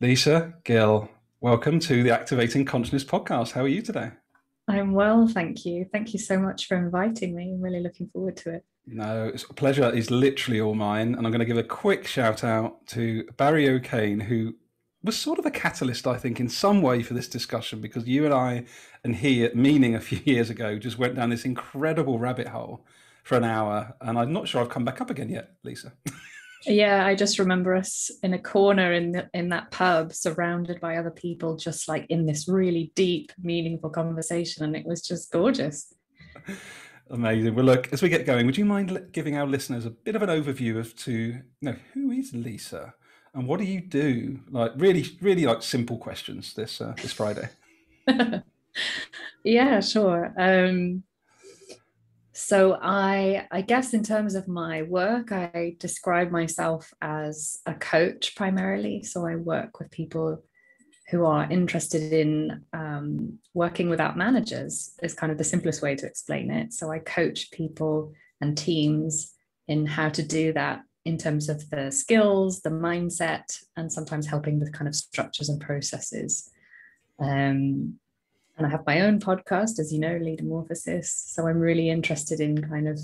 Lisa, Gill, welcome to the Activating Consciousness podcast. How are you today? I'm well, thank you. Thank you so much for inviting me. I'm really looking forward to it. No, pleasure is literally all mine. And I'm going to give a quick shout out to Barry O'Kane, who was sort of a catalyst, I think, in some way for this discussion, because you and I and he at Meaning a few years ago just went down this incredible rabbit hole for an hour. And I'm not sure I've come back up again yet, Lisa. Yeah, I just remember us in a corner in the, in that pub, surrounded by other people, just like in this really deep, meaningful conversation, and it was just gorgeous. Amazing. Well, look, as we get going, would you mind giving our listeners a bit of an overview of to you know who is Lisa and what do you do? Like really, really like simple questions this uh, this Friday. yeah, sure. Um, so I, I guess in terms of my work, I describe myself as a coach primarily. So I work with people who are interested in um, working without managers is kind of the simplest way to explain it. So I coach people and teams in how to do that in terms of the skills, the mindset, and sometimes helping with kind of structures and processes. Um, and I have my own podcast, as you know, Leadermorphosis. So I'm really interested in kind of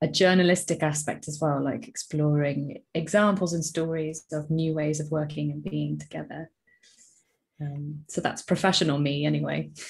a journalistic aspect as well, like exploring examples and stories of new ways of working and being together. Um, so that's professional me, anyway.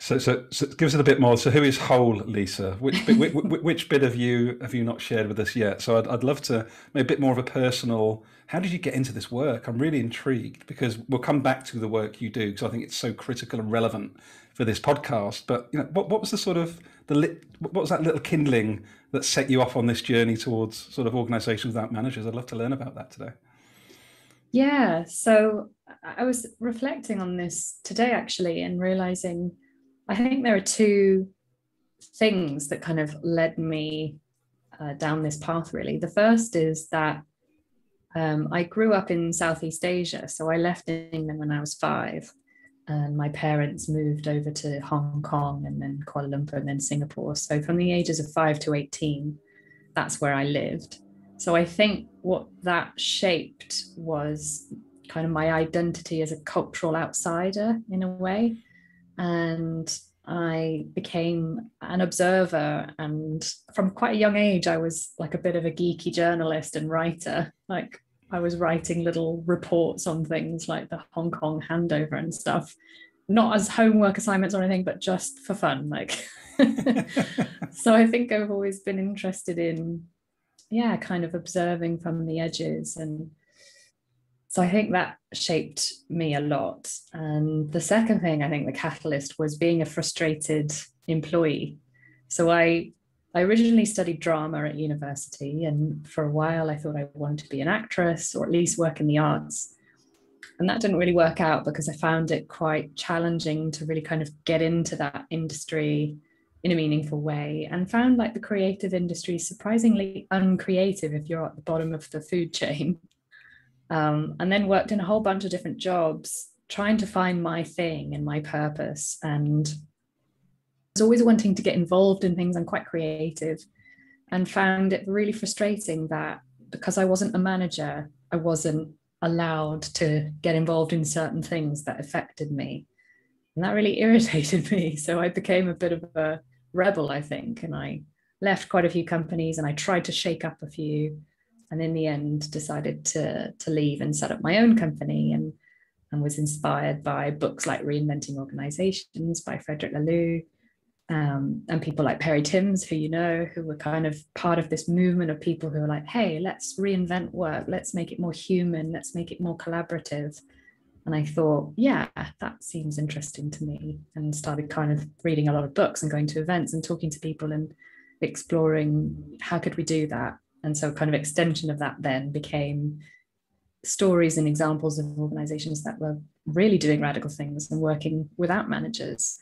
So, so, so give us a bit more. So, who is whole Lisa? Which bit, which, which, bit of you have you not shared with us yet? So, I'd, I'd love to maybe a bit more of a personal. How did you get into this work? I'm really intrigued because we'll come back to the work you do because I think it's so critical and relevant for this podcast. But you know, what, what was the sort of the lit, what was that little kindling that set you off on this journey towards sort of organisations without managers? I'd love to learn about that today. Yeah. So I was reflecting on this today actually and realizing I think there are two things that kind of led me uh, down this path, really. The first is that um, I grew up in Southeast Asia. So I left England when I was five, and my parents moved over to Hong Kong and then Kuala Lumpur and then Singapore. So from the ages of five to 18, that's where I lived. So I think what that shaped was kind of my identity as a cultural outsider in a way and I became an observer. And from quite a young age, I was like a bit of a geeky journalist and writer. Like I was writing little reports on things like the Hong Kong handover and stuff, not as homework assignments or anything, but just for fun. Like, so I think I've always been interested in, yeah, kind of observing from the edges and so I think that shaped me a lot. And the second thing I think the catalyst was being a frustrated employee. So I I originally studied drama at university, and for a while I thought I wanted to be an actress or at least work in the arts. And that didn't really work out because I found it quite challenging to really kind of get into that industry in a meaningful way and found like the creative industry surprisingly uncreative if you're at the bottom of the food chain um, and then worked in a whole bunch of different jobs trying to find my thing and my purpose. And was always wanting to get involved in things i'm quite creative and found it really frustrating that because i wasn't a manager i wasn't allowed to get involved in certain things that affected me. And that really irritated me. So i became a bit of a rebel i think. And i left quite a few companies and i tried to shake up a few and in the end decided to to leave and set up my own company and and was inspired by books like Reinventing Organizations by Frederic Laloux um, and people like Perry Timms, who you know, who were kind of part of this movement of people who are like, hey, let's reinvent work, let's make it more human, let's make it more collaborative. And I thought, yeah, that seems interesting to me, and started kind of reading a lot of books and going to events and talking to people and exploring how could we do that and so kind of extension of that then became stories and examples of organizations that were really doing radical things and working without managers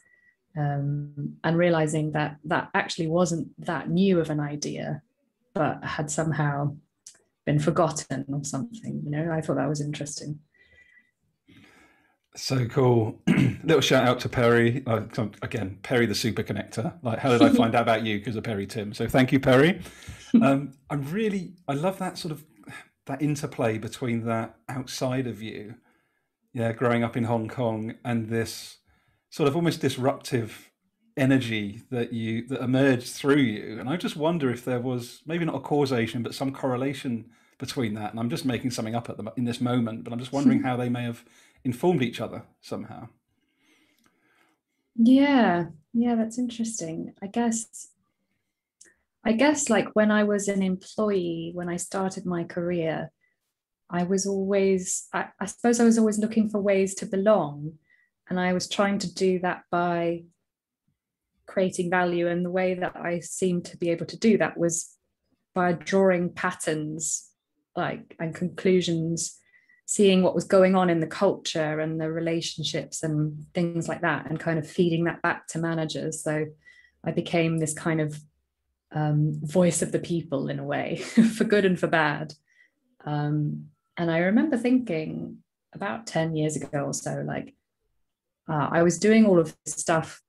um, and realizing that that actually wasn't that new of an idea but had somehow been forgotten or something you know? I thought that was interesting so cool. Little shout out to Perry. Uh, again, Perry the super connector. Like, how did I find out about you? Because of Perry Tim. So thank you, Perry. Um, I'm really, I love that sort of that interplay between that outside of you, yeah, growing up in Hong Kong, and this sort of almost disruptive energy that you that emerged through you. And I just wonder if there was maybe not a causation, but some correlation between that. And I'm just making something up at the in this moment, but I'm just wondering how they may have informed each other somehow. Yeah, yeah, that's interesting. I guess I guess like when I was an employee, when I started my career, I was always, I, I, suppose I was always looking for ways to belong. And I was trying to do that by creating value. And the way that I seemed to be able to do that was by drawing patterns like and conclusions, seeing what was going on in the culture and the relationships and things like that, and kind of feeding that back to managers. So I became this kind of um, voice of the people in a way, for good and for bad. Um, and I remember thinking about 10 years ago or so, like, uh, I was doing all of this stuff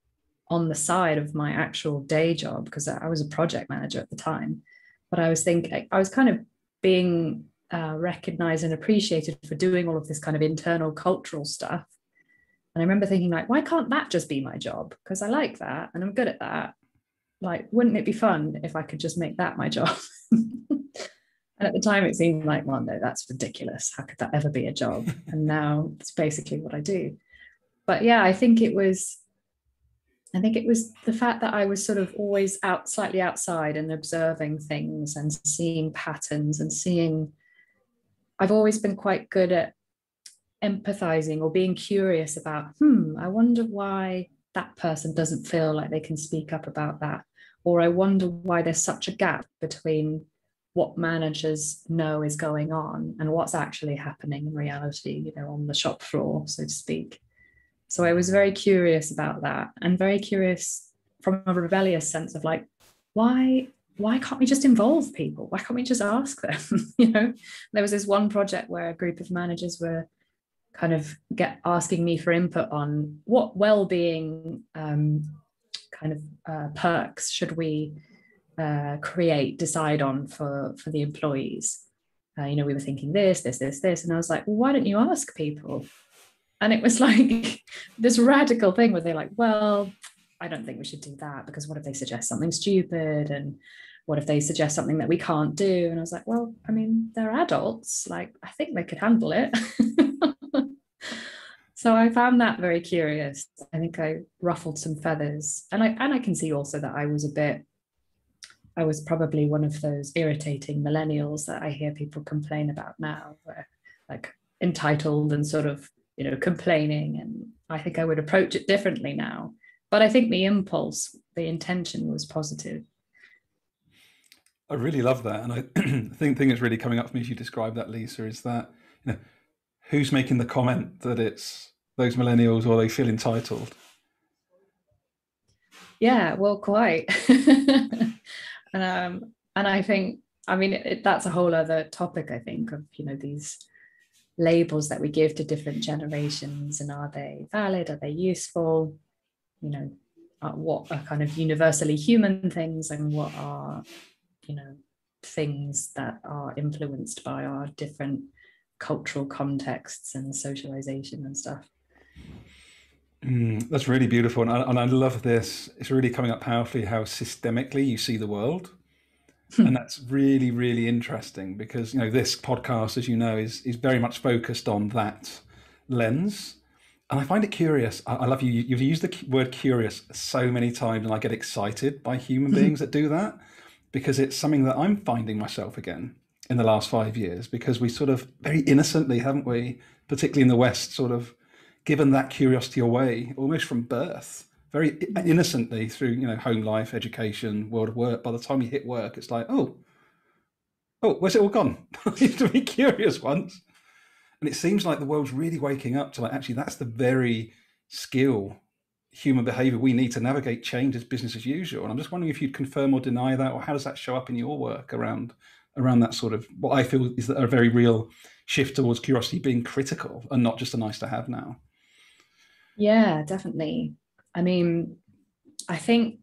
on the side of my actual day job because I was a project manager at the time. But I was thinking, I was kind of being uh, recognized and appreciated for doing all of this kind of internal cultural stuff. And I remember thinking, like, why can't that just be my job? Because I like that and I'm good at that. Like wouldn't it be fun if i could just make that my job? And at the time it seemed like well no that's ridiculous. How could that ever be a job? And now it's basically what i do. But yeah i think it was i think it was the fact that i was sort of always out slightly outside and observing things and seeing patterns and seeing i've always been quite good at empathizing or being curious about hmm i wonder why that person doesn't feel like they can speak up about that. Or I wonder why there's such a gap between what managers know is going on and what's actually happening in reality, you know, on the shop floor, so to speak. So I was very curious about that and very curious from a rebellious sense of like, why why can't we just involve people? Why can't we just ask them? you know, there was this one project where a group of managers were kind of get asking me for input on what well-being um, kind of uh, perks should we uh, create decide on for for the employees uh, you know we were thinking this this this this and i was like well, why don't you ask people and it was like this radical thing where they're like well i don't think we should do that because what if they suggest something stupid and what if they suggest something that we can't do and i was like well i mean they're adults like i think they could handle it so I found that very curious. I think I ruffled some feathers, and I and I can see also that I was a bit. I was probably one of those irritating millennials that I hear people complain about now, where like entitled and sort of you know complaining. And I think I would approach it differently now. But I think the impulse, the intention was positive. I really love that, and I think the thing that's really coming up for me as you describe that, Lisa, is that you know who's making the comment that it's those millennials or they feel entitled? Yeah, well, quite. and um, and I think, I mean, it, that's a whole other topic. I think of you know these labels that we give to different generations, and are they valid? Are they useful? You know, uh, what are kind of universally human things, and what are you know things that are influenced by our different cultural contexts and socialization and stuff. Mm, that's really beautiful, and I, and I love this. It's really coming up powerfully how systemically you see the world, and that's really really interesting because you know this podcast, as you know, is is very much focused on that lens. And I find it curious. I, I love you. You've used the word curious so many times, and I get excited by human mm-hmm. beings that do that because it's something that I'm finding myself again in the last five years because we sort of very innocently, haven't we, particularly in the West, sort of given that curiosity away almost from birth, very mm-hmm. innocently through you know home life, education, world of work. By the time you hit work, it's like, oh, oh, where's it all gone? I used to be curious once, and it seems like the world's really waking up to like actually that's the very skill human behavior we need to navigate change as business as usual and i'm just wondering if you'd confirm or deny that or how does that show up in your work around around that sort of what I feel is a very real shift towards curiosity being critical and not just a nice to have now. Yeah, definitely. I mean, I think,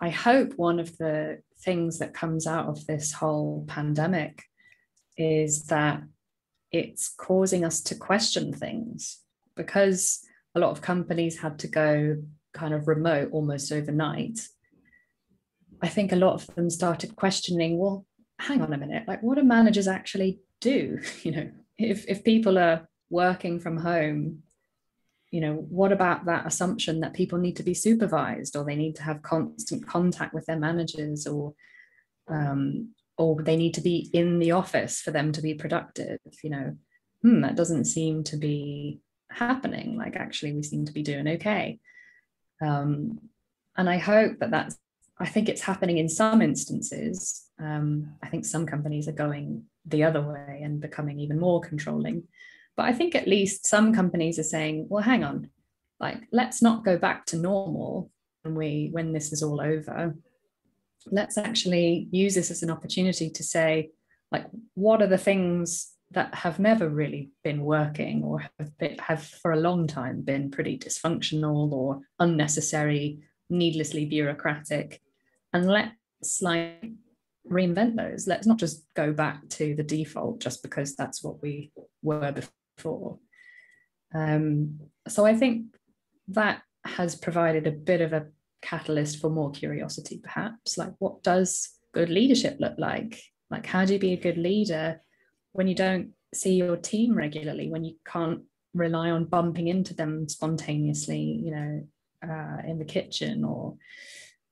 I hope one of the things that comes out of this whole pandemic is that it's causing us to question things because a lot of companies had to go kind of remote almost overnight. I think a lot of them started questioning, well, hang on a minute, like what do managers actually do? You know, if, if people are working from home, you know, what about that assumption that people need to be supervised or they need to have constant contact with their managers or um, or they need to be in the office for them to be productive you know hmm, that doesn't seem to be happening. Like actually we seem to be doing okay. Um, and i hope that that's i think it's happening in some instances. Um, i think some companies are going the other way and becoming even more controlling. But i think at least some companies are saying well hang on like let's not go back to normal when we when this is all over let's actually use this as an opportunity to say, like, what are the things that have never really been working or have, been, have for a long time been pretty dysfunctional or unnecessary, needlessly bureaucratic, and let's like reinvent those. Let's not just go back to the default just because that's what we were before. Um, so I think that has provided a bit of a catalyst for more curiosity, perhaps. Like, what does good leadership look like? Like, how do you be a good leader when you don't see your team regularly, when you can't rely on bumping into them spontaneously, you know, uh, in the kitchen or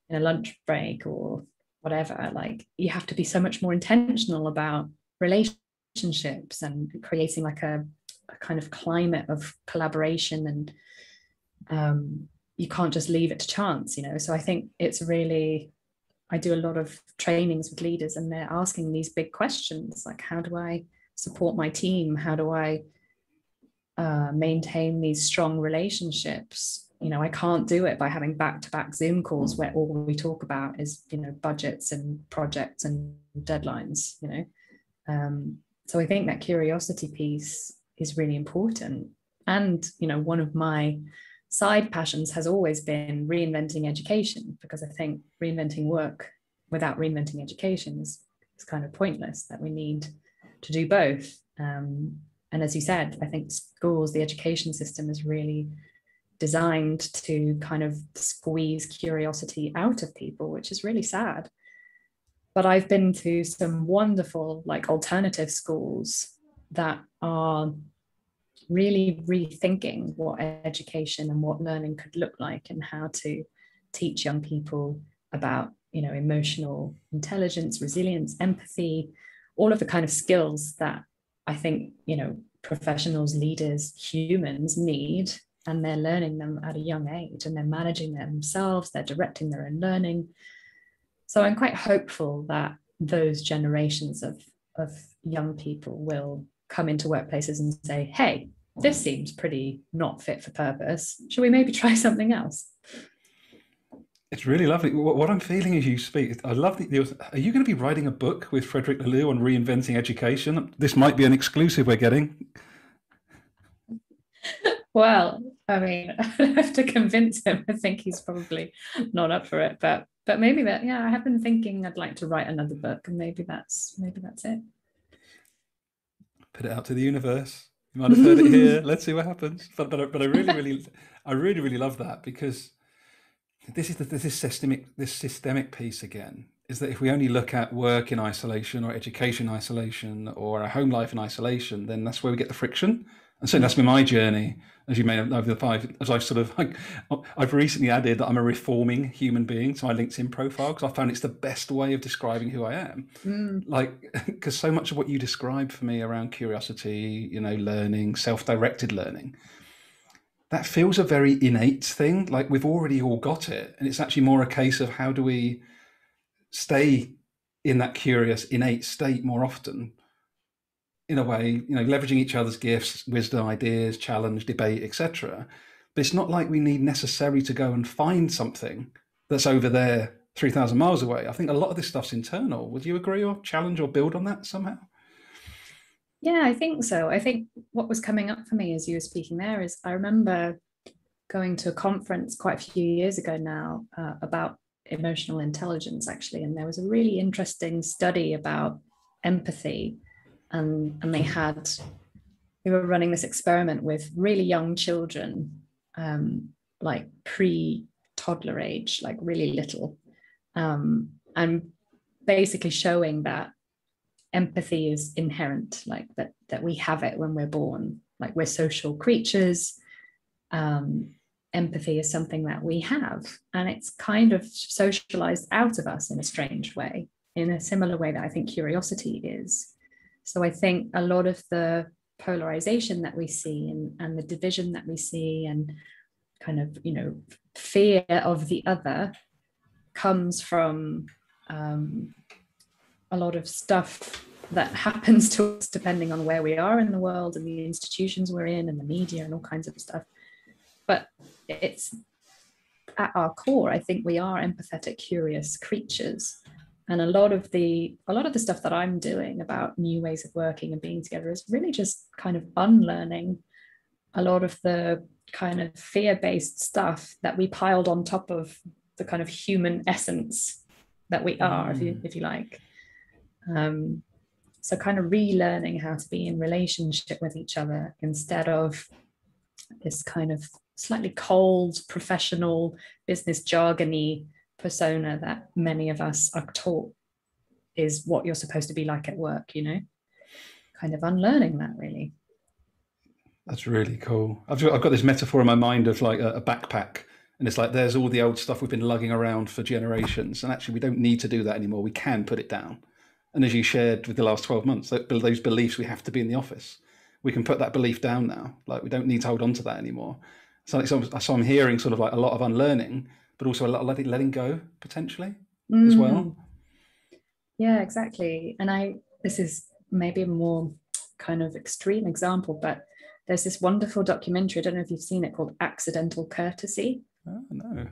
in a lunch break or whatever? Like, you have to be so much more intentional about relationships and creating like a, a kind of climate of collaboration and um, you can't just leave it to chance you know? So i think it's really i do a lot of trainings with leaders and they're asking these big questions like how do i support my team? How do i uh, maintain these strong relationships? You know i can't do it by having back-to-back zoom calls where all we talk about is you know budgets and projects and deadlines you know? Um, so i think that curiosity piece is really important. And you know one of my side passions has always been reinventing education because I think reinventing work without reinventing education is, is kind of pointless, that we need to do both. Um, and as you said, I think schools, the education system is really designed to kind of squeeze curiosity out of people, which is really sad. But I've been to some wonderful, like alternative schools that are really rethinking what education and what learning could look like and how to teach young people about you know emotional intelligence resilience empathy all of the kind of skills that i think you know professionals leaders humans need and they're learning them at a young age and they're managing themselves they're directing their own learning. So i'm quite hopeful that those generations of of young people will come into workplaces and say hey mm. this seems pretty not fit for purpose. Should we maybe try something else? It's really lovely. What I'm feeling as you speak, I love the. Are you going to be writing a book with Frederic Laloux on reinventing education? This might be an exclusive we're getting. Well, I mean, I have to convince him. I think he's probably not up for it, but but maybe that. Yeah, I have been thinking I'd like to write another book, and maybe that's maybe that's it. Put it out to the universe. You might have heard it here. Let's see what happens. But but but I really really I really really love that because this is the, this systemic this systemic piece again is that if we only look at work in isolation or education in isolation or a home life in isolation, then that's where we get the friction. And so that's been my journey, as you may know, over the five, as I've sort of, like, I've recently added that I'm a reforming human being to my LinkedIn profile because I found it's the best way of describing who I am. Mm. Like, because so much of what you describe for me around curiosity, you know, learning, self directed learning, that feels a very innate thing. Like we've already all got it. And it's actually more a case of how do we stay in that curious, innate state more often in a way, you know, leveraging each other's gifts, wisdom, ideas, challenge, debate, etc. But it's not like we need necessarily to go and find something that's over there 3,000 miles away. I think a lot of this stuff's internal. Would you agree or challenge or build on that somehow? Yeah, I think so. I think what was coming up for me as you were speaking there is I remember going to a conference quite a few years ago now uh, about emotional intelligence, actually. And there was a really interesting study about empathy and and they had they were running this experiment with really young children, um, like pre toddler age, like really little, um, and basically showing that empathy is inherent, like that that we have it when we're born, like we're social creatures. Um, empathy is something that we have, and it's kind of socialized out of us in a strange way, in a similar way that I think curiosity is. So I think a lot of the polarization that we see and, and the division that we see and kind of you know fear of the other comes from um, a lot of stuff that happens to us depending on where we are in the world and the institutions we're in and the media and all kinds of stuff. But it's at our core i think we are empathetic curious creatures and a lot of the a lot of the stuff that i'm doing about new ways of working and being together is really just kind of unlearning a lot of the kind of fear-based stuff that we piled on top of the kind of human essence that we are mm. if you mm. if you like um, so kind of relearning how to be in relationship with each other instead of this kind of slightly cold professional business jargony persona that many of us are taught is what you're supposed to be like at work, you know? Kind of unlearning that really. That's really cool. I've, got, I've got this metaphor in my mind of like a, a backpack and it's like there's all the old stuff we've been lugging around for generations and actually we don't need to do that anymore we can put it down and as you shared with the last 12 months those beliefs we have to be in the office we can put that belief down now like we don't need to hold on to that anymore so, so, so i'm hearing sort of like a lot of unlearning but also a lot of letting, letting go potentially mm. as well. Yeah, exactly. And I, this is maybe a more kind of extreme example, but there's this wonderful documentary. I don't know if you've seen it called Accidental Courtesy. Oh, no.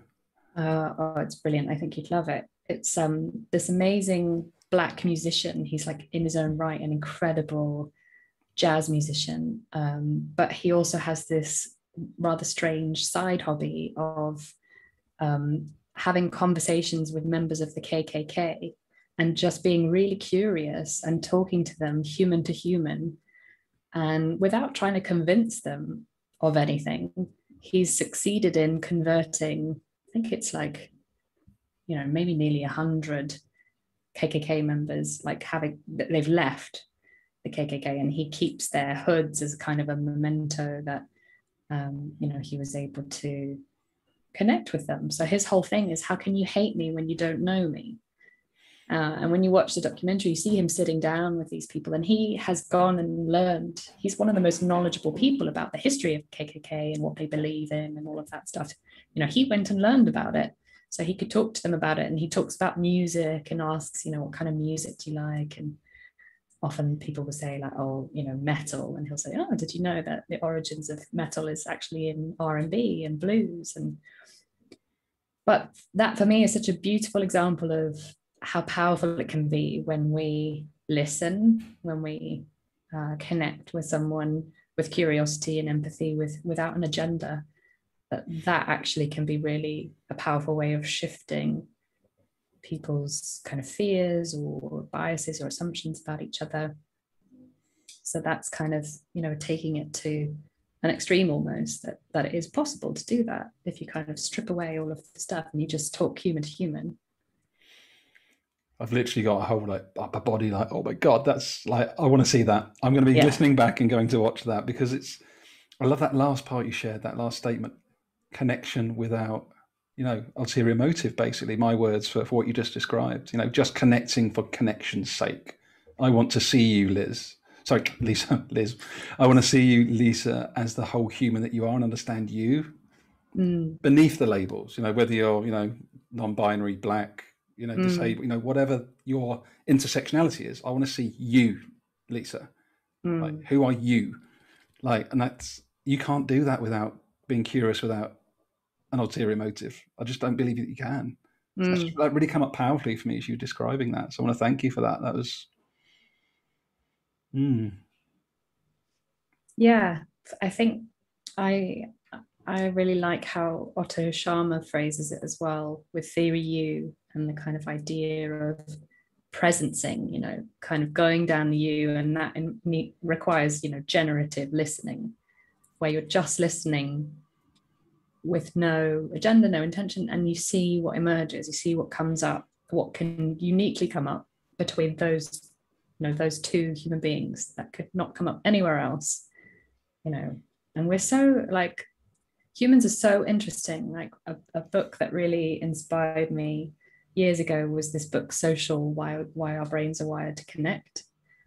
Uh, oh, it's brilliant. I think you'd love it. It's um, this amazing black musician. He's like in his own right, an incredible jazz musician. Um, but he also has this rather strange side hobby of um, having conversations with members of the KKK and just being really curious and talking to them human to human and without trying to convince them of anything he's succeeded in converting i think it's like you know maybe nearly a hundred kkk members like having they've left the kkk and he keeps their hoods as kind of a memento that um, you know he was able to connect with them. So his whole thing is, how can you hate me when you don't know me? Uh, and when you watch the documentary, you see him sitting down with these people, and he has gone and learned. He's one of the most knowledgeable people about the history of KKK and what they believe in and all of that stuff. You know, he went and learned about it, so he could talk to them about it. And he talks about music and asks, you know, what kind of music do you like? And often people will say like, oh, you know, metal, and he'll say, oh, did you know that the origins of metal is actually in R and B and blues and but that for me is such a beautiful example of how powerful it can be when we listen, when we uh, connect with someone with curiosity and empathy, with without an agenda. That that actually can be really a powerful way of shifting people's kind of fears or biases or assumptions about each other. So that's kind of you know taking it to an extreme almost that, that it is possible to do that if you kind of strip away all of the stuff and you just talk human to human. I've literally got a whole like upper body like oh my god that's like I want to see that. I'm going to be yeah. listening back and going to watch that because it's I love that last part you shared that last statement connection without you know ulterior motive basically my words for, for what you just described you know just connecting for connection's sake. I want to see you Liz sorry, Lisa, Liz, I want to see you, Lisa, as the whole human that you are and understand you mm. beneath the labels, you know, whether you're, you know, non-binary, black, you know, mm. disabled, you know, whatever your intersectionality is, I want to see you, Lisa. Mm. Like, who are you? Like, and that's, you can't do that without being curious, without an ulterior motive. I just don't believe that you can. So mm. that really come up powerfully for me as you were describing that. So I want to thank you for that. That was Mm. Yeah, I think I I really like how Otto Scharmer phrases it as well with theory U and the kind of idea of presencing you know kind of going down the u and that in, requires you know generative listening where you're just listening with no agenda no intention and you see what emerges you see what comes up what can uniquely come up between those you know those two human beings that could not come up anywhere else you know. And we're so like humans are so interesting. Like a, a book that really inspired me years ago was this book social why why our brains are wired to connect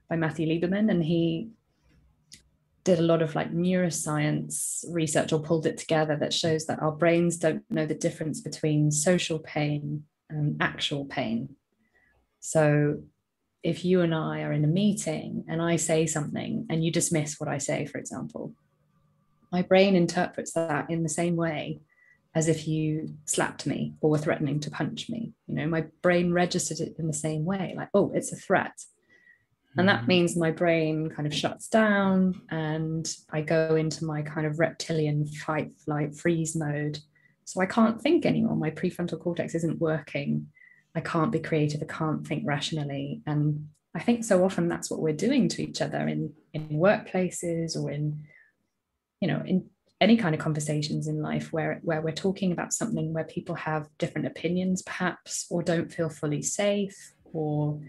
by matthew lieberman. And he did a lot of like neuroscience research or pulled it together that shows that our brains don't know the difference between social pain and actual pain. So if you and I are in a meeting and I say something and you dismiss what I say, for example, my brain interprets that in the same way as if you slapped me or were threatening to punch me. You know, my brain registered it in the same way, like, oh, it's a threat. And that mm-hmm. means my brain kind of shuts down and I go into my kind of reptilian fight, flight, freeze mode. So I can't think anymore. My prefrontal cortex isn't working I can't be creative, I can't think rationally. And I think so often that's what we're doing to each other in, in workplaces or in, you know, in any kind of conversations in life where, where we're talking about something where people have different opinions, perhaps, or don't feel fully safe, or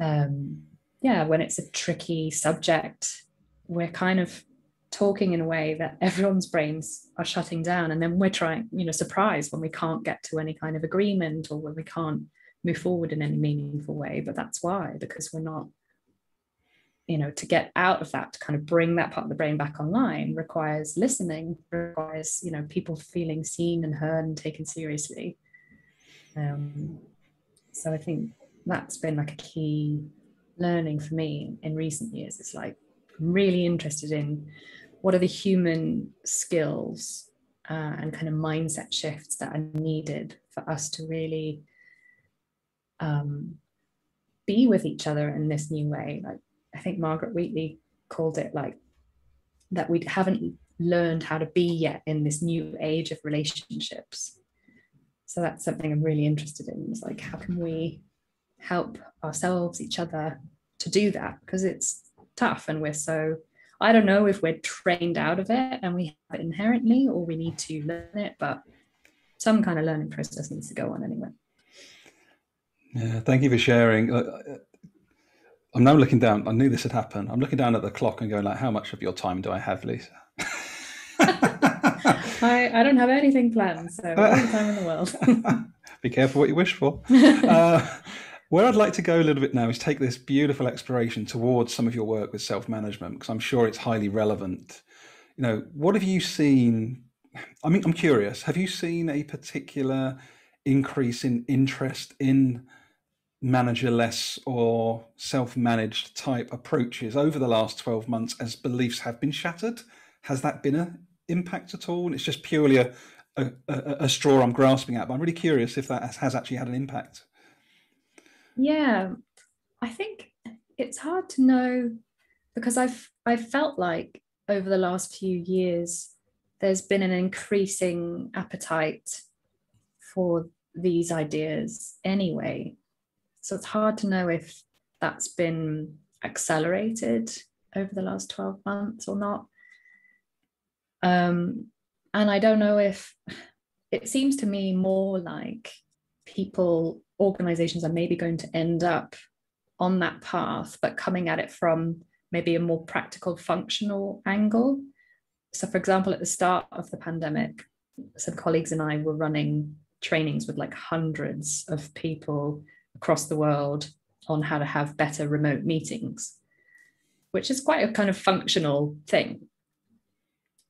um, yeah, when it's a tricky subject, we're kind of talking in a way that everyone's brains are shutting down. And then we're trying you know surprised when we can't get to any kind of agreement or when we can't move forward in any meaningful way. But that's why because we're not you know to get out of that to kind of bring that part of the brain back online requires listening requires you know people feeling seen and heard and taken seriously. Um, so i think that's been like a key learning for me in recent years. It's like i'm really interested in what are the human skills uh, and kind of mindset shifts that are needed for us to really um, be with each other in this new way? Like i think margaret wheatley called it like that we haven't learned how to be yet in this new age of relationships. So that's something i'm really interested in is like how can we help ourselves each other to do that? Because it's tough and we're so I don't know if we're trained out of it and we have it inherently or we need to learn it, but some kind of learning process needs to go on anyway. Yeah, thank you for sharing. I'm now looking down. I knew this had happened. I'm looking down at the clock and going like, "How much of your time do I have, Lisa?" I, I don't have anything planned, so all the time in the world. Be careful what you wish for. Uh, where I'd like to go a little bit now is take this beautiful exploration towards some of your work with self management, because I'm sure it's highly relevant. You know, what have you seen? I mean, I'm curious. Have you seen a particular increase in interest in managerless or self-managed type approaches over the last 12 months as beliefs have been shattered has that been an impact at all and it's just purely a, a, a, straw i'm grasping at but i'm really curious if that has actually had an impact yeah, I think it's hard to know because I've I've felt like over the last few years there's been an increasing appetite for these ideas anyway. So it's hard to know if that's been accelerated over the last 12 months or not. Um, and I don't know if it seems to me more like people organizations are maybe going to end up on that path, but coming at it from maybe a more practical, functional angle. So, for example, at the start of the pandemic, some colleagues and I were running trainings with like hundreds of people across the world on how to have better remote meetings, which is quite a kind of functional thing.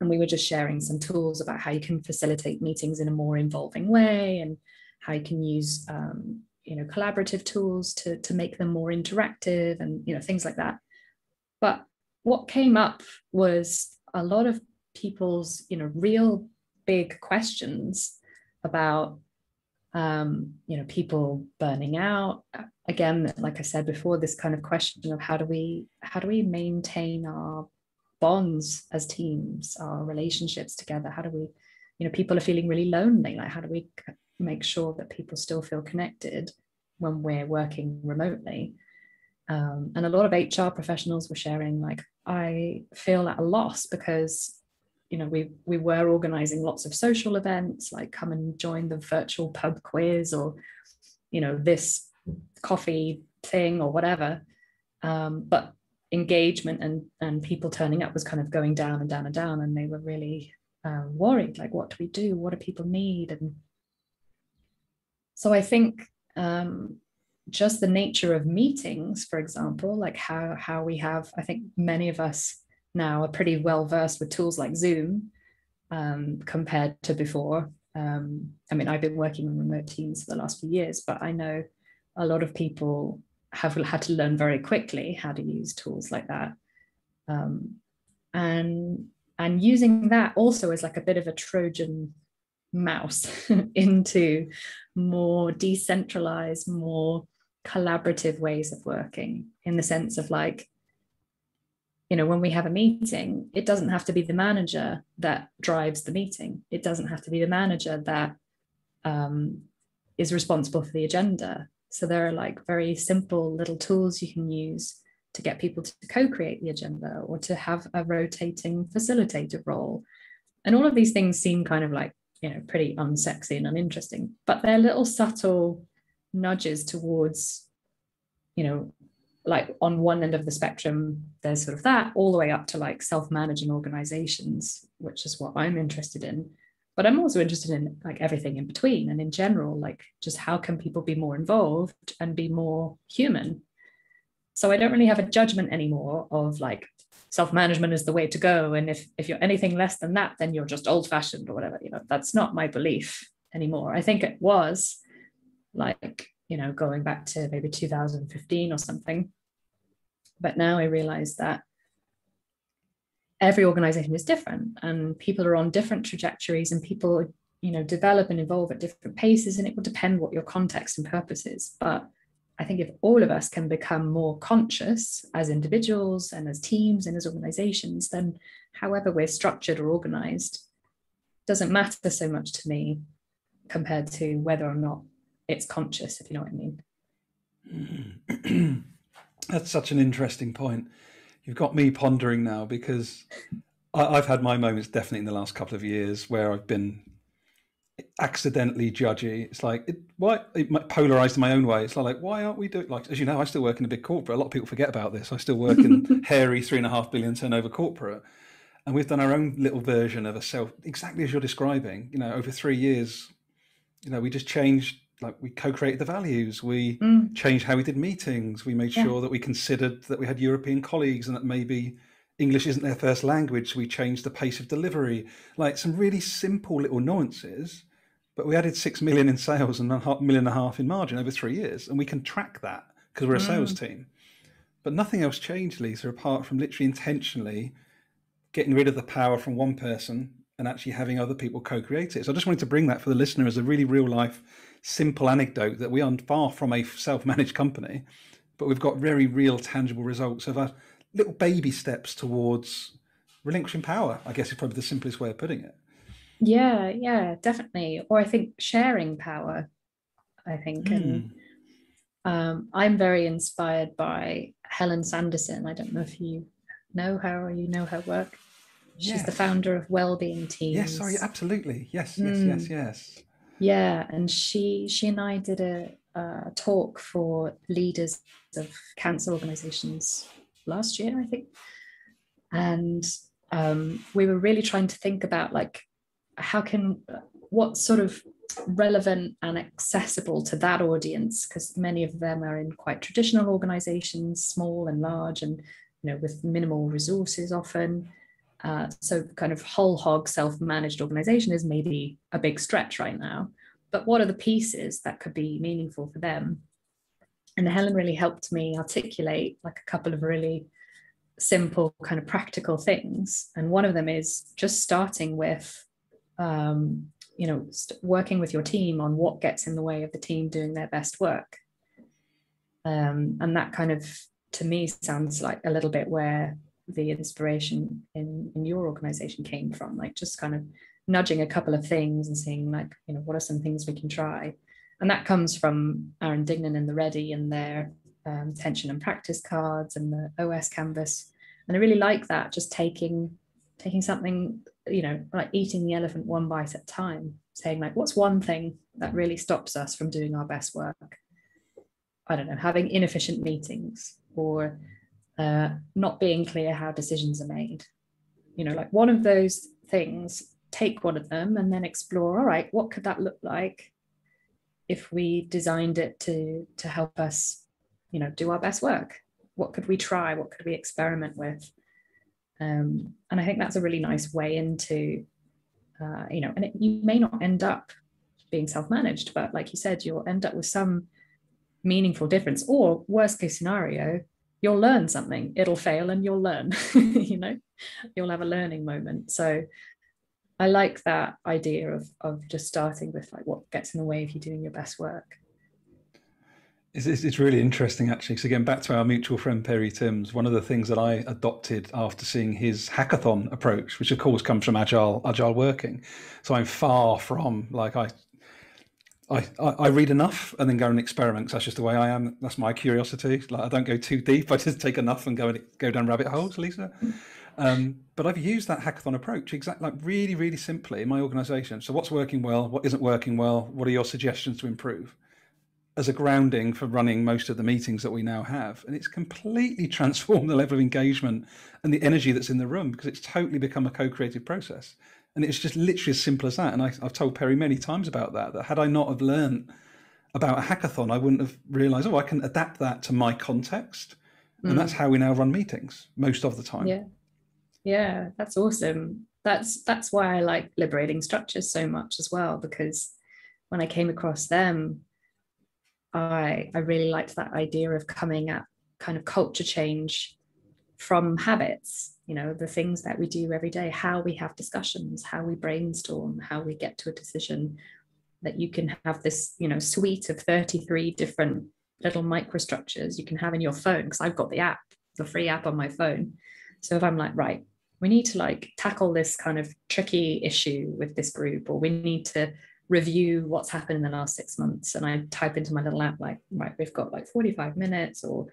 And we were just sharing some tools about how you can facilitate meetings in a more involving way and how you can use um, you know collaborative tools to to make them more interactive and you know things like that. But what came up was a lot of people's you know real big questions about um, you know people burning out. Again like i said before this kind of question of how do we how do we maintain our bonds as teams our relationships together? How do we you know people are feeling really lonely. Like how do we make sure that people still feel connected when we're working remotely. Um, and a lot of HR professionals were sharing, like, I feel at a loss because you know we we were organizing lots of social events like come and join the virtual pub quiz or you know this coffee thing or whatever. Um, but engagement and and people turning up was kind of going down and down and down and they were really uh, worried like what do we do? What do people need? And so i think um, just the nature of meetings for example like how how we have i think many of us now are pretty well versed with tools like zoom um, compared to before. Um, i mean i've been working on remote teams for the last few years but i know a lot of people have had to learn very quickly how to use tools like that. Um, and and using that also as like a bit of a trojan mouse into more decentralized more collaborative ways of working in the sense of like you know when we have a meeting it doesn't have to be the manager that drives the meeting it doesn't have to be the manager that um, is responsible for the agenda so there are like very simple little tools you can use to get people to co-create the agenda or to have a rotating facilitator role. And all of these things seem kind of like, you know, pretty unsexy and uninteresting, but they're little subtle nudges towards, you know, like on one end of the spectrum, there's sort of that all the way up to like self-managing organizations, which is what I'm interested in. But i'm also interested in like everything in between and in general like just how can people be more involved and be more human? So i don't really have a judgment anymore of like self-management is the way to go. And if if you're anything less than that then you're just old-fashioned or whatever you know that's not my belief anymore. I think it was like you know going back to maybe 2015 or something. But now i realize that every organization is different and people are on different trajectories and people you know develop and evolve at different paces and it will depend what your context and purpose is. But i think if all of us can become more conscious as individuals and as teams and as organizations then however we're structured or organized doesn't matter so much to me compared to whether or not it's conscious if you know what i mean. That's such an interesting point. You've got me pondering now because I, have had my moments definitely in the last couple of years where I've been accidentally judgy. It's like it, why it polarized in my own way. It's like why aren't we doing like as you know I still work in a big corporate. A lot of people forget about this. I still work in hairy three and a half billion turnover corporate, and we've done our own little version of a self exactly as you're describing. You know, over three years, you know, we just changed like we co-created the values we mm. changed how we did meetings we made yeah. sure that we considered that we had european colleagues and that maybe english isn't their first language so we changed the pace of delivery like some really simple little nuances but we added six million in sales and a million and a half in margin over three years and we can track that because we're a mm. sales team but nothing else changed lisa apart from literally intentionally getting rid of the power from one person and actually having other people co-create it so i just wanted to bring that for the listener as a really real life simple anecdote that we are far from a self-managed company, but we've got very real, tangible results of our little baby steps towards relinquishing power. I guess is probably the simplest way of putting it. Yeah, yeah, definitely. Or I think sharing power. I think, mm. and hmm. um, I'm very inspired by Helen Sanderson. I don't know if you know her or you know her work. She's yes. the founder of Wellbeing Teams. Yes, sorry, absolutely. Yes, yes, mm. yes, yes. Yeah, and she she and I did a, a talk for leaders of cancer organizations last year, I think, and um, we were really trying to think about like how can what sort of relevant and accessible to that audience because many of them are in quite traditional organizations small and large and you know with minimal resources often uh, so kind of whole hog self-managed organization is maybe a big stretch right now. But what are the pieces that could be meaningful for them? And Helen really helped me articulate like a couple of really simple kind of practical things. And one of them is just starting with, um, you know, working with your team on what gets in the way of the team doing their best work. Um, and that kind of, to me, sounds like a little bit where the inspiration in in your organization came from like just kind of nudging a couple of things and seeing like you know what are some things we can try and that comes from Aaron Dignan and the Ready and their um, tension and practice cards and the OS canvas. And I really like that, just taking taking something, you know, like eating the elephant one bite at a time, saying like, what's one thing that really stops us from doing our best work? I don't know, having inefficient meetings or uh, not being clear how decisions are made. You know, like one of those things, take one of them and then explore, all right, what could that look like if we designed it to to help us you know do our best work what could we try what could we experiment with um, and i think that's a really nice way into uh, you know and it, you may not end up being self-managed but like you said you'll end up with some meaningful difference. Or worst case scenario you'll learn something. It'll fail and you'll learn you know you'll have a learning moment. So I like that idea of of just starting with like what gets in the way of you doing your best work. It's, it's really interesting actually. So again, back to our mutual friend Perry Timms, one of the things that I adopted after seeing his hackathon approach, which of course comes from agile agile working. So I'm far from like I I, I read enough and then go and experiment. That's just the way I am. That's my curiosity. Like I don't go too deep. I just take enough and go and go down rabbit holes. Lisa, um, but I've used that hackathon approach exactly like really, really simply in my organization. So what's working well? What isn't working well? What are your suggestions to improve? As a grounding for running most of the meetings that we now have. And it's completely transformed the level of engagement and the energy that's in the room because it's totally become a co-creative process. And it's just literally as simple as that. And I, have told Perry many times about that, that had I not have learned about a hackathon, I wouldn't have realized, oh, I can adapt that to my context. And mm. that's how we now run meetings most of the time. Yeah yeah that's awesome that's that's why i like liberating structures so much as well because when i came across them i i really liked that idea of coming at kind of culture change from habits you know the things that we do every day how we have discussions how we brainstorm how we get to a decision that you can have this you know suite of 33 different little microstructures you can have in your phone because i've got the app the free app on my phone. So if i'm like right we need to like tackle this kind of tricky issue with this group or we need to review what's happened in the last six months. And i type into my little app like right we've got like 45 minutes or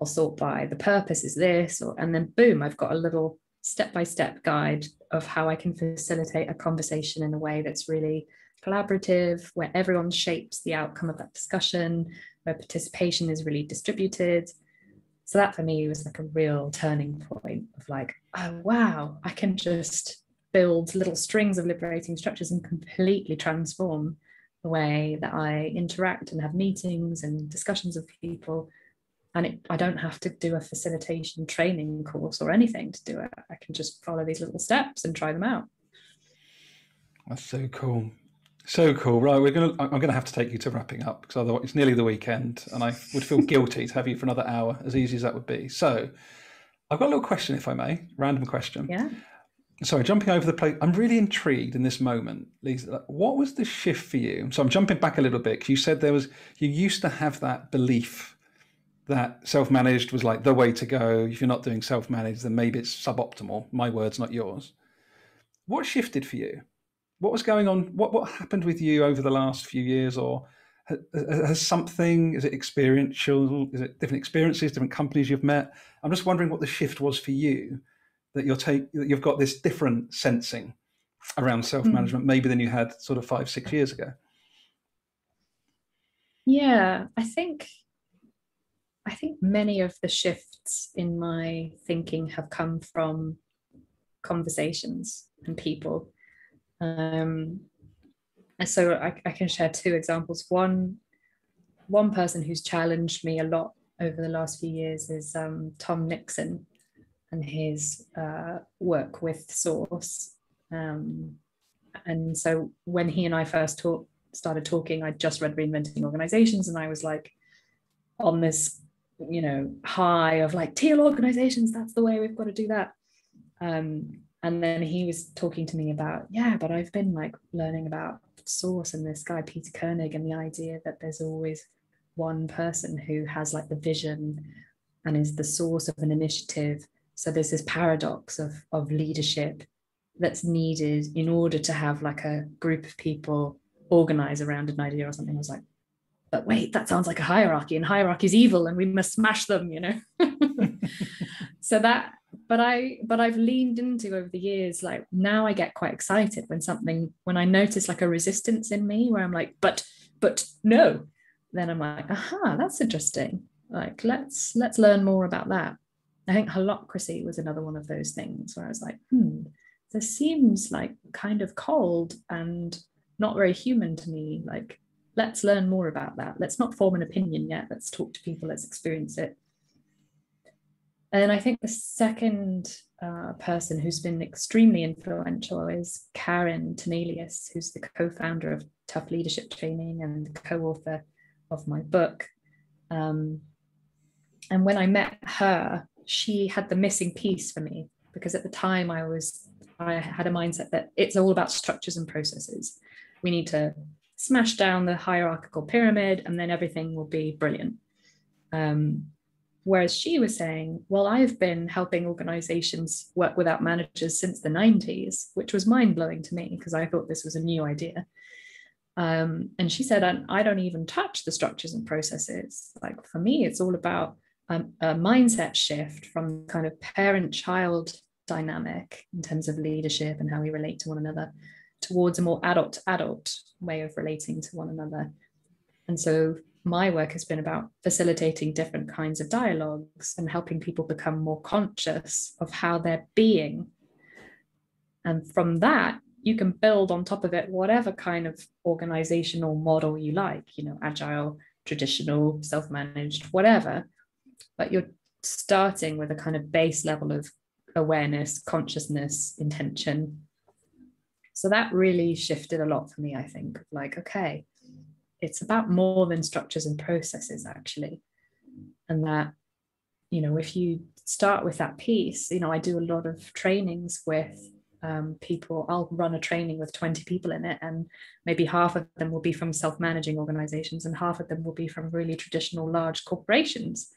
i'll sort by the purpose is this or and then boom i've got a little step-by-step guide of how i can facilitate a conversation in a way that's really collaborative where everyone shapes the outcome of that discussion where participation is really distributed. So that for me was like a real turning point of like oh wow i can just build little strings of liberating structures and completely transform the way that i interact and have meetings and discussions with people and it, i don't have to do a facilitation training course or anything to do it i can just follow these little steps and try them out that's so cool so cool, right? We're gonna. I'm gonna have to take you to wrapping up because otherwise it's nearly the weekend, and I would feel guilty to have you for another hour, as easy as that would be. So, I've got a little question, if I may, random question. Yeah. Sorry, jumping over the plate. I'm really intrigued in this moment, Lisa. What was the shift for you? So I'm jumping back a little bit. You said there was. You used to have that belief that self-managed was like the way to go. If you're not doing self-managed, then maybe it's suboptimal. My words, not yours. What shifted for you? what was going on? What what happened with you over the last few years, or has something? Is it experiential? Is it different experiences, different companies you've met? I'm just wondering what the shift was for you that you're take that you've got this different sensing around self management, mm. maybe than you had sort of five six years ago. Yeah, I think I think many of the shifts in my thinking have come from conversations and people um, and so I, I can share two examples. One, one person who's challenged me a lot over the last few years is um, Tom Nixon and his uh, work with Source. Um, and so when he and I first talk, started talking, I'd just read Reinventing Organizations, and I was like on this, you know, high of like teal organizations. That's the way we've got to do that. Um, and then he was talking to me about yeah but i've been like learning about source and this guy peter koenig and the idea that there's always one person who has like the vision and is the source of an initiative so there's this paradox of of leadership that's needed in order to have like a group of people organize around an idea or something i was like but wait, that sounds like a hierarchy, and hierarchy is evil, and we must smash them, you know. so that, but I, but I've leaned into over the years, like now I get quite excited when something, when I notice like a resistance in me, where I'm like, but, but no, then I'm like, aha, that's interesting. Like let's let's learn more about that. I think Holacracy was another one of those things where I was like, hmm, this seems like kind of cold and not very human to me. Like let's learn more about that. Let's not form an opinion yet. Let's talk to people. Let's experience it. And I think the second uh, person who's been extremely influential is Karin Tenelius, who's the co founder of Tuff Leadership Training and co author of my book. Um, and when I met her, she had the missing piece for me because at the time I was, I had a mindset that it's all about structures and processes. We need to smash down the hierarchical pyramid and then everything will be brilliant. Um, whereas she was saying, well, I've been helping organizations work without managers since the 90s, which was mind blowing to me because I thought this was a new idea. Um, and she said, I don't even touch the structures and processes. Like for me, it's all about a mindset shift from kind of parent child dynamic in terms of leadership and how we relate to one another towards a more adult adult way of relating to one another. And so my work has been about facilitating different kinds of dialogues and helping people become more conscious of how they're being. And from that, you can build on top of it whatever kind of organizational model you like, you know, agile, traditional, self managed, whatever. But you're starting with a kind of base level of awareness, consciousness, intention, so that really shifted a lot for me, I think. Like, okay, it's about more than structures and processes, actually. And that, you know, if you start with that piece, you know, I do a lot of trainings with um, people. I'll run a training with 20 people in it, and maybe half of them will be from self managing organizations, and half of them will be from really traditional large corporations.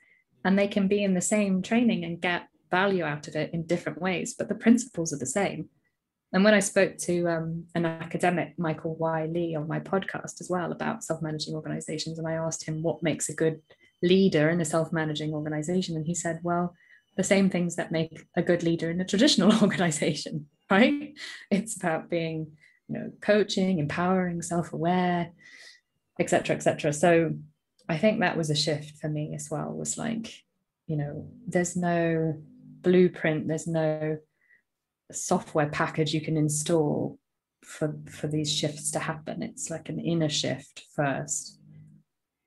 And they can be in the same training and get value out of it in different ways, but the principles are the same. And when I spoke to um, an academic, Michael Y. Lee, on my podcast as well about self managing organizations, and I asked him what makes a good leader in a self managing organization. And he said, well, the same things that make a good leader in a traditional organization, right? It's about being, you know, coaching, empowering, self aware, etc., etc. So I think that was a shift for me as well, was like, you know, there's no blueprint, there's no software package you can install for for these shifts to happen. It's like an inner shift first.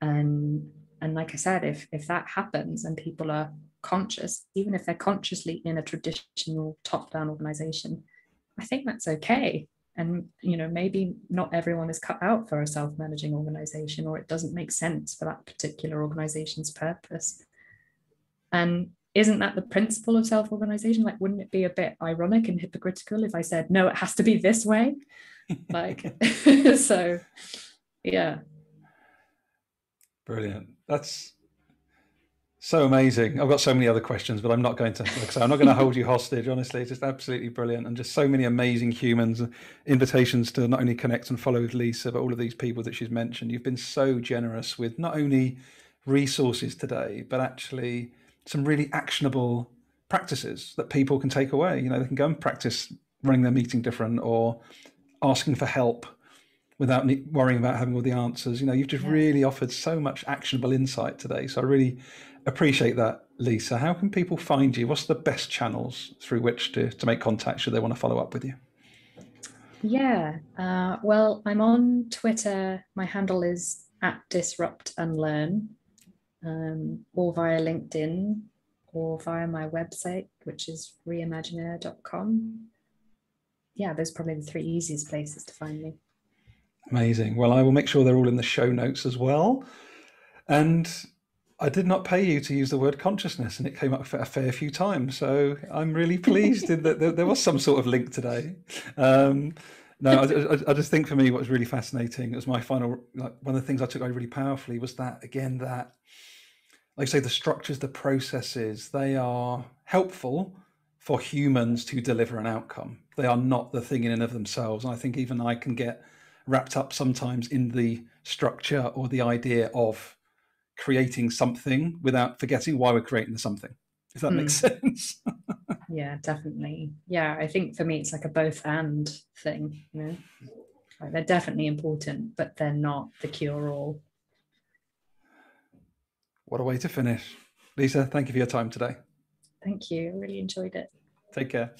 And and like i said if if that happens and people are conscious even if they're consciously in a traditional top down organization i think that's okay and you know maybe not everyone is cut out for a self-managing organization or it doesn't make sense for that particular organization's purpose. And isn't that the principle of self-organization? Like wouldn't it be a bit ironic and hypocritical if i said no it has to be this way? Like so yeah. Brilliant. That's so amazing i've got so many other questions but i'm not going to like I i'm not going to hold you hostage honestly it's just absolutely brilliant and just so many amazing humans invitations to not only connect and follow with lisa but all of these people that she's mentioned you've been so generous with not only resources today but actually some really actionable practices that people can take away. You know, they can go and practice running their meeting different or asking for help without worrying about having all the answers. You know, you've just yeah. really offered so much actionable insight today. So I really appreciate that, Lisa. How can people find you? What's the best channels through which to, to make contact should they want to follow up with you? Yeah, uh, well, I'm on Twitter. My handle is at disrupt and learn um, or via LinkedIn or via my website, which is reimaginaire.com. Yeah, those are probably the three easiest places to find me. Amazing. Well, I will make sure they're all in the show notes as well. And I did not pay you to use the word consciousness, and it came up a fair few times. So I'm really pleased that there was some sort of link today. Um, no, I, I, just think for me, what was really fascinating was my final, like one of the things I took away really powerfully was that again that like I say, the structures, the processes, they are helpful for humans to deliver an outcome. They are not the thing in and of themselves. And I think even I can get wrapped up sometimes in the structure or the idea of creating something without forgetting why we're creating the something. If that mm. makes sense. yeah, definitely. Yeah, I think for me it's like a both and thing, you know. Like they're definitely important, but they're not the cure all. What a way to finish. Lisa, thank you for your time today. Thank you. I really enjoyed it. Take care.